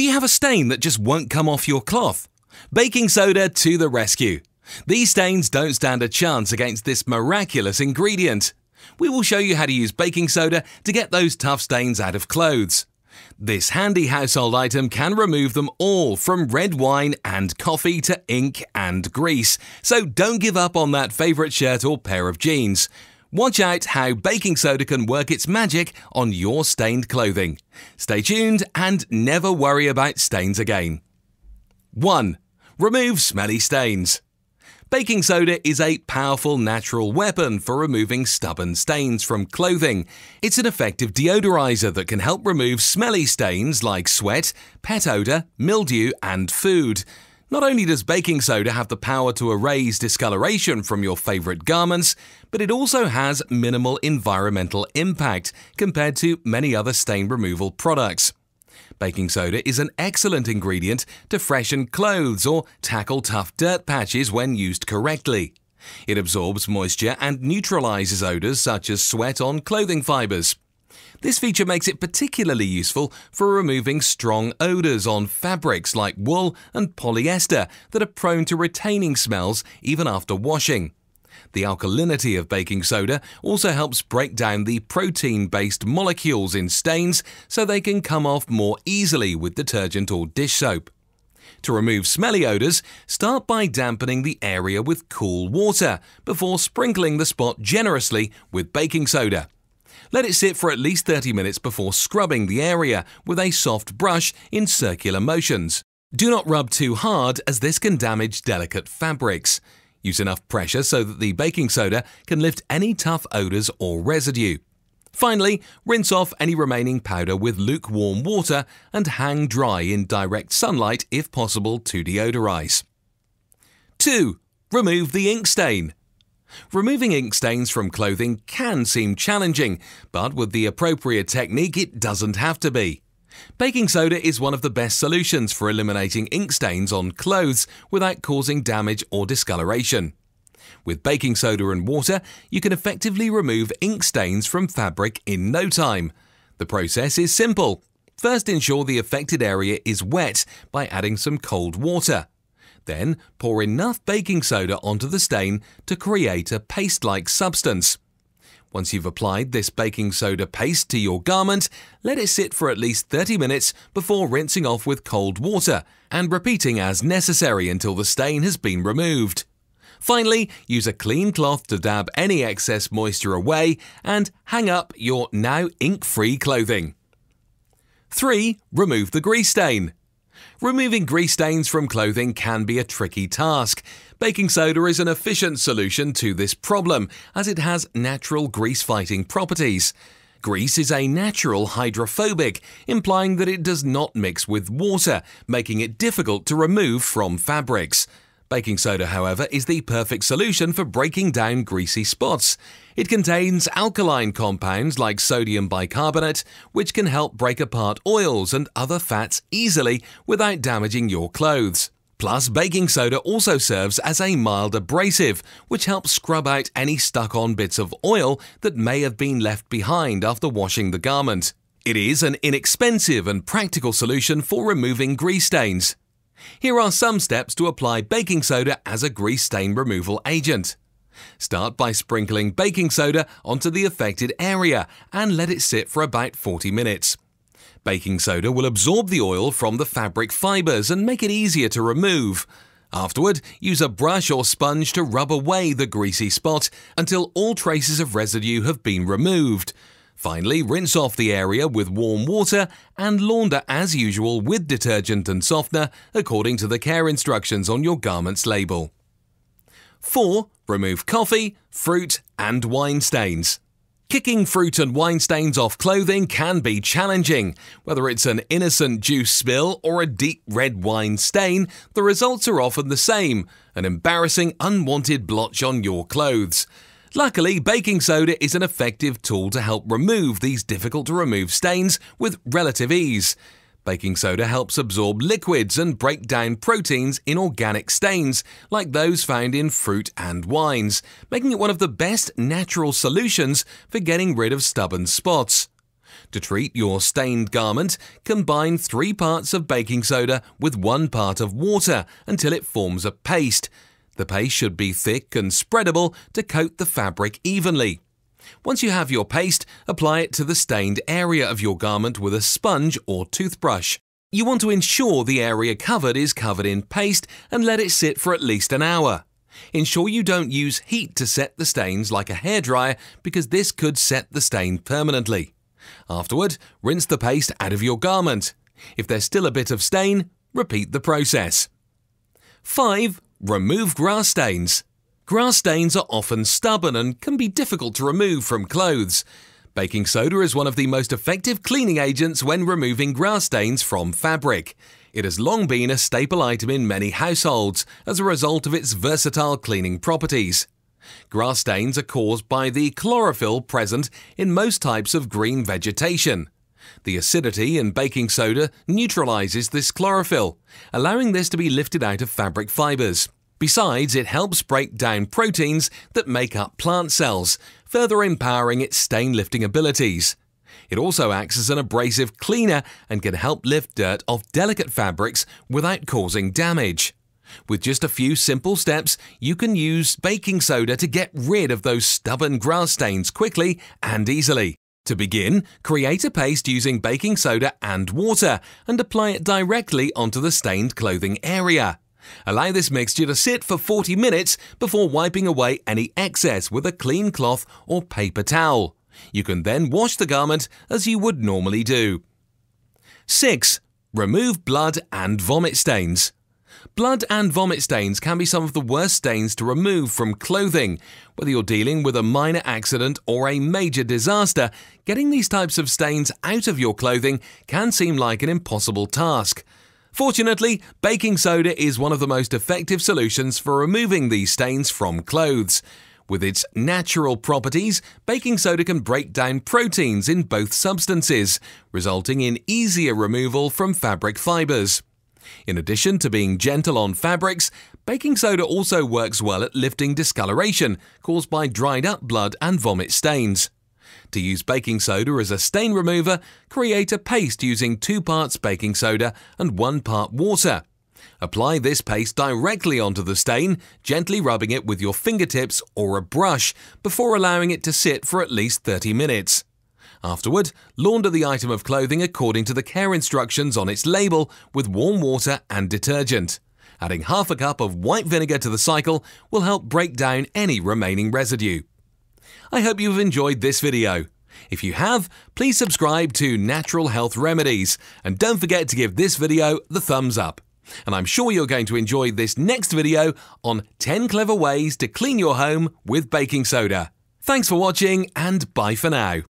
Do you have a stain that just won't come off your cloth? Baking soda to the rescue. These stains don't stand a chance against this miraculous ingredient. We will show you how to use baking soda to get those tough stains out of clothes. This handy household item can remove them all from red wine and coffee to ink and grease, so don't give up on that favourite shirt or pair of jeans. Watch out how baking soda can work its magic on your stained clothing. Stay tuned and never worry about stains again. 1. Remove smelly stains. Baking soda is a powerful natural weapon for removing stubborn stains from clothing. It's an effective deodorizer that can help remove smelly stains like sweat, pet odor, mildew, and food. Not only does baking soda have the power to erase discoloration from your favorite garments, but it also has minimal environmental impact compared to many other stain removal products. Baking soda is an excellent ingredient to freshen clothes or tackle tough dirt patches when used correctly. It absorbs moisture and neutralizes odors such as sweat on clothing fibers. This feature makes it particularly useful for removing strong odors on fabrics like wool and polyester that are prone to retaining smells even after washing. The alkalinity of baking soda also helps break down the protein-based molecules in stains so they can come off more easily with detergent or dish soap. To remove smelly odors, start by dampening the area with cool water before sprinkling the spot generously with baking soda. Let it sit for at least 30 minutes before scrubbing the area with a soft brush in circular motions. Do not rub too hard as this can damage delicate fabrics. Use enough pressure so that the baking soda can lift any tough odors or residue. Finally, rinse off any remaining powder with lukewarm water and hang dry in direct sunlight if possible to deodorize. 2. Remove the ink stain. Removing ink stains from clothing can seem challenging, but with the appropriate technique it doesn't have to be. Baking soda is one of the best solutions for eliminating ink stains on clothes without causing damage or discoloration. With baking soda and water, you can effectively remove ink stains from fabric in no time. The process is simple. First ensure the affected area is wet by adding some cold water. Then pour enough baking soda onto the stain to create a paste-like substance. Once you've applied this baking soda paste to your garment, let it sit for at least 30 minutes before rinsing off with cold water and repeating as necessary until the stain has been removed. Finally, use a clean cloth to dab any excess moisture away and hang up your now ink-free clothing. 3. Remove the grease stain. Removing grease stains from clothing can be a tricky task. Baking soda is an efficient solution to this problem as it has natural grease-fighting properties. Grease is a natural hydrophobic, implying that it does not mix with water, making it difficult to remove from fabrics. Baking soda, however, is the perfect solution for breaking down greasy spots. It contains alkaline compounds like sodium bicarbonate, which can help break apart oils and other fats easily without damaging your clothes. Plus, baking soda also serves as a mild abrasive, which helps scrub out any stuck on bits of oil that may have been left behind after washing the garment. It is an inexpensive and practical solution for removing grease stains. Here are some steps to apply baking soda as a grease stain removal agent. Start by sprinkling baking soda onto the affected area and let it sit for about 40 minutes. Baking soda will absorb the oil from the fabric fibers and make it easier to remove. Afterward, use a brush or sponge to rub away the greasy spot until all traces of residue have been removed. Finally, rinse off the area with warm water and launder as usual with detergent and softener according to the care instructions on your garment's label. 4. Remove coffee, fruit and wine stains. Kicking fruit and wine stains off clothing can be challenging. Whether it's an innocent juice spill or a deep red wine stain, the results are often the same an embarrassing, unwanted blotch on your clothes. Luckily, baking soda is an effective tool to help remove these difficult to remove stains with relative ease. Baking soda helps absorb liquids and break down proteins in organic stains, like those found in fruit and wines, making it one of the best natural solutions for getting rid of stubborn spots. To treat your stained garment, combine 3 parts of baking soda with 1 part of water until it forms a paste. The paste should be thick and spreadable to coat the fabric evenly. Once you have your paste, apply it to the stained area of your garment with a sponge or toothbrush. You want to ensure the area covered is covered in paste and let it sit for at least an hour. Ensure you don't use heat to set the stains like a hairdryer because this could set the stain permanently. Afterward, rinse the paste out of your garment. If there's still a bit of stain, repeat the process. 5. Remove grass stains. Grass stains are often stubborn and can be difficult to remove from clothes. Baking soda is one of the most effective cleaning agents when removing grass stains from fabric. It has long been a staple item in many households as a result of its versatile cleaning properties. Grass stains are caused by the chlorophyll present in most types of green vegetation. The acidity in baking soda neutralizes this chlorophyll, allowing this to be lifted out of fabric fibers. Besides, it helps break down proteins that make up plant cells, further empowering its stain lifting abilities. It also acts as an abrasive cleaner and can help lift dirt off delicate fabrics without causing damage. With just a few simple steps, you can use baking soda to get rid of those stubborn grass stains quickly and easily. To begin, create a paste using baking soda and water and apply it directly onto the stained clothing area. Allow this mixture to sit for 40 minutes before wiping away any excess with a clean cloth or paper towel. You can then wash the garment as you would normally do. 6. Remove blood and vomit stains. Blood and vomit stains can be some of the worst stains to remove from clothing. Whether you're dealing with a minor accident or a major disaster, getting these types of stains out of your clothing can seem like an impossible task. Fortunately, baking soda is one of the most effective solutions for removing these stains from clothes. With its natural properties, baking soda can break down proteins in both substances, resulting in easier removal from fabric fibers. In addition to being gentle on fabrics, baking soda also works well at lifting discoloration caused by dried up blood and vomit stains. To use baking soda as a stain remover, create a paste using 2 parts baking soda and 1 part water. Apply this paste directly onto the stain, gently rubbing it with your fingertips or a brush before allowing it to sit for at least 30 minutes. Afterward, launder the item of clothing according to the care instructions on its label with warm water and detergent. Adding half a cup of white vinegar to the cycle will help break down any remaining residue. I hope you've enjoyed this video. If you have, please subscribe to Natural Health Remedies and don't forget to give this video the thumbs up. And I'm sure you're going to enjoy this next video on 10 clever ways to clean your home with baking soda. Thanks for watching and bye for now.